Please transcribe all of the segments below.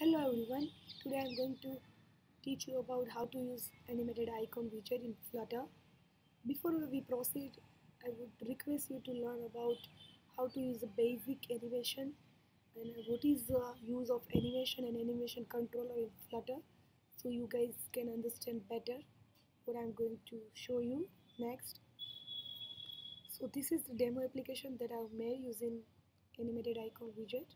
Hello everyone, today I'm going to teach you about how to use animated icon widget in Flutter. Before we proceed, I would request you to learn about how to use the basic animation and what is the use of animation and animation controller in Flutter so you guys can understand better what I'm going to show you next. So this is the demo application that I've made using animated icon widget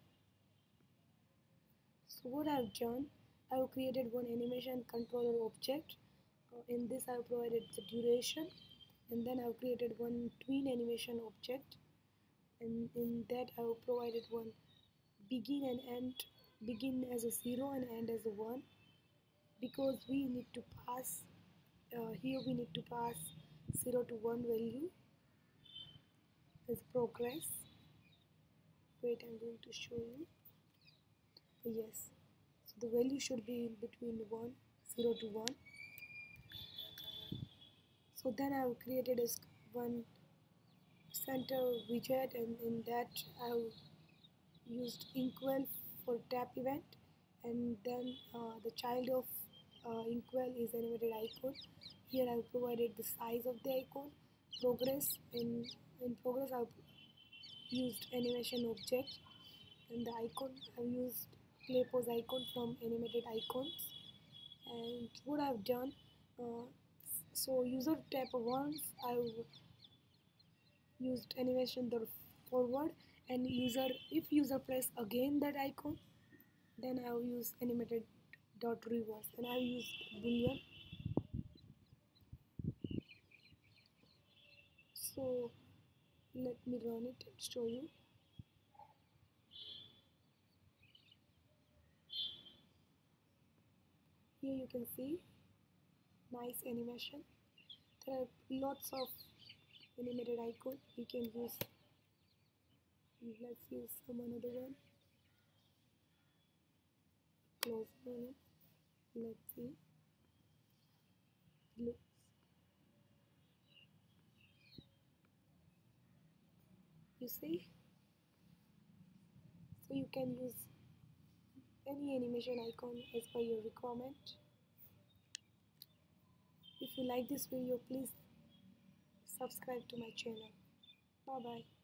so what I've done I've created one animation controller object. Uh, in this I've provided the duration and then I've created one tween animation object. And in that I've provided one begin and end begin as a 0 and end as a 1 because we need to pass uh, here we need to pass 0 to 1 value as progress. Wait I'm going to show you yes. So the value should be in between 1 0 to 1 so then I have created a one center widget and in that I have used inkwell for tap event. And then uh, the child of uh, inkwell is animated icon. Here I have provided the size of the icon progress. In in progress I have used animation object. And the icon I have used play pause icon from animated icons. And what I've done uh, so user tap once I've used animation the forward and user if user press again that icon then I'll use animated dot reverse and I'll use boolean. So let me run it and show you here you can see nice animation. There are lots of animated icon. You can use let's use some another one. Close one. Let's see. Looks. You see? So you can use any animation icon as per your requirement. If you like this video, please subscribe to my channel. Bye bye.